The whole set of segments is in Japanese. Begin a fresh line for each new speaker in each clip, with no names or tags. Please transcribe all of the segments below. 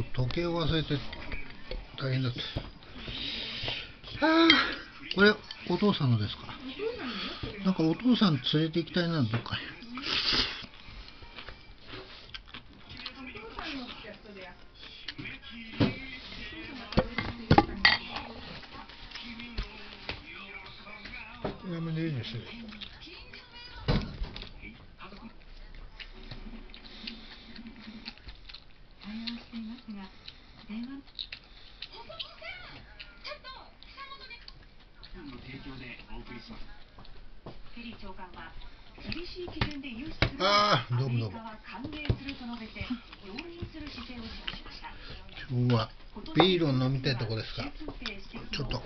う時計を忘れて大変だった。はあこれお父さんのですか？なんかお父さん連れて行きたいなどっかに。やめでいいですよ
対応していますが、電話
の提供でお送りします。
ケリー長官は厳しい基準で融資する
あー
ア
どうもどうも。
メリカは歓迎すると述べて容認する姿勢を示しました。
今日はビールを飲みたいとこですか。ちょっと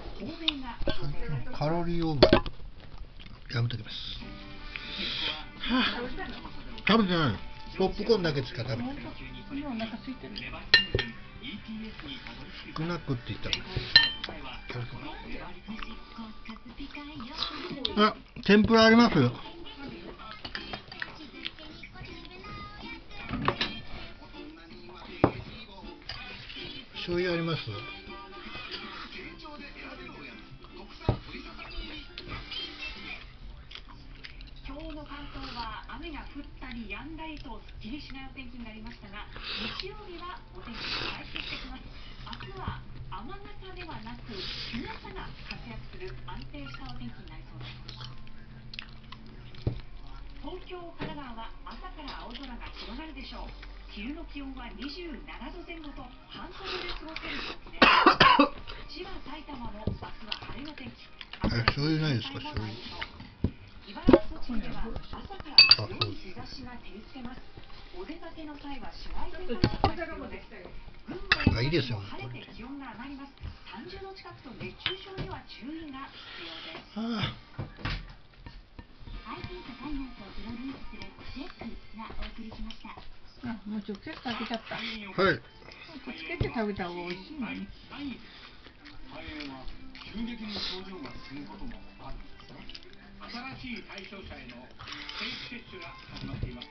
カロリーオーバーやめときます。はあ食べてない。のポップコーンだけしか食べてない少なくって言ったらあ天ぷらあります。醤油あります。
雨が降ったり止んだりとすっきりしないお天気になりましたが日曜日はお天気が回復してきます。明日は雨傘ではなく日傘が活躍する安定したお天気になりそうです。東京、神奈川は朝から青空が広がるでしょう。昼の気温は27度前後と半袖で過ごせる陽気です。千葉、埼玉も明日は晴れの天気。
え醤油ないですか醤油
茨城栃木では朝から強い日差しが照りつけますお出かけの際は紫外線対策が必要です群馬や
あいいですよ。
晴れて気温が上がります30度近くと熱中症には注意が必要です
あ
もう直接食べちゃった
あはい。
つけて食べた方が美味しいのに
肺炎は急激に症状が進むこともあるんですよ。新しい対象者への定期接種が始まっています。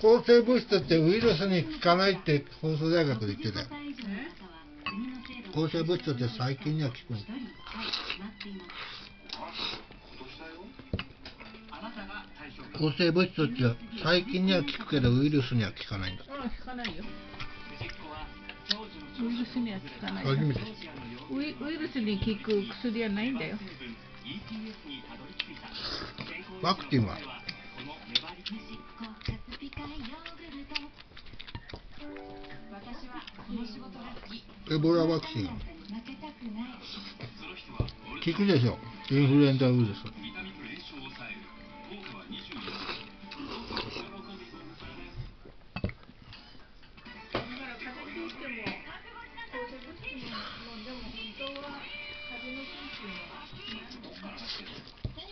抗生物質ってウイルスに効かないって放送大学で言ってたよ。
65歳以上の方は国の制度
抗生物質って細菌には効くんだ抗生物質って細菌には効くけどウイルスには効かないんだ。
あ効かないよウイルスには効かない。ウイルスに効く薬はないんだよ
ワクチンは？エボラワクチン。効くでしょ。インフルエンザウイルス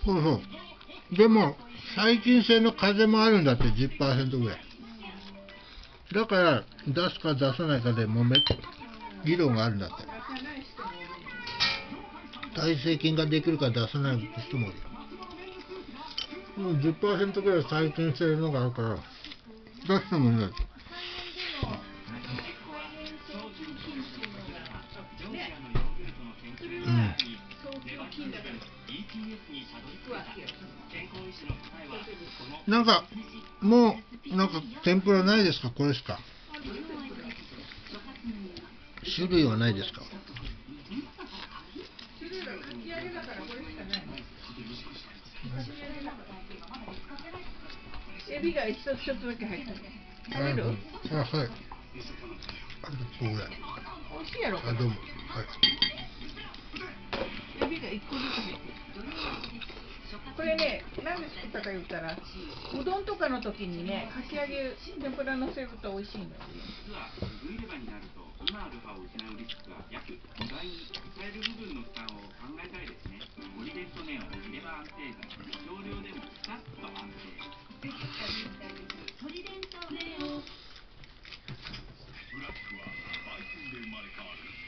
そうそうでも細菌性の風邪もあるんだって10%ぐらい。だから出すか出さないかで揉め議論があるんだって。耐性菌ができるか出さない人もいる。もう10%ぐらい細菌性のがあるから出してもいい。んだってうん。なんかもうなんか天ぷらないですか？これしか。種類はないですか？
エビが一つ一つだけ入ってる。食べる
あはい。あとこうぐらい
美味しいやろ。
あどうも。はい。
エビが一個ずつ入ってるこれね、なんで作ったか言ったら、うどんとかの時にね、かき揚げ、天ぷらのせると美味しいのよ。
実はグイレバになると今ある歯を失うリスクが約2倍に支える部分の負担を考えたいですねオリデントネオレバー安定剤少量でもスカッと安定
トリデントネオ。
ちゃう
先生今日ははいこちらです疲れの溜ま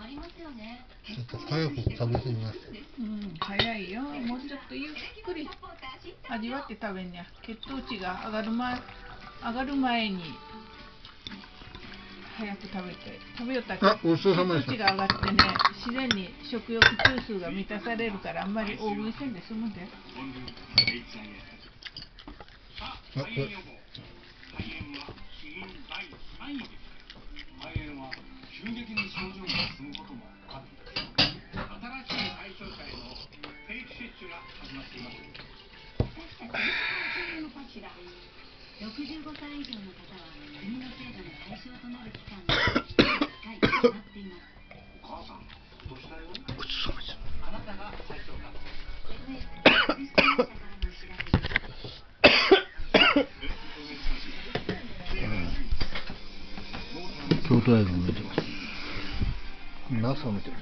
ちょっと早く食べ過ぎました
うん早いよ。もうちょっとゆっくり味わって食べんにゃ血糖値が上がる前上がる前に。早く食べて。食べよったら血糖値が上がってね自然に食欲中枢が満たされるからあんまり大食いせんで済むんだよ。
あこれ京都映画見てます。朝見てる。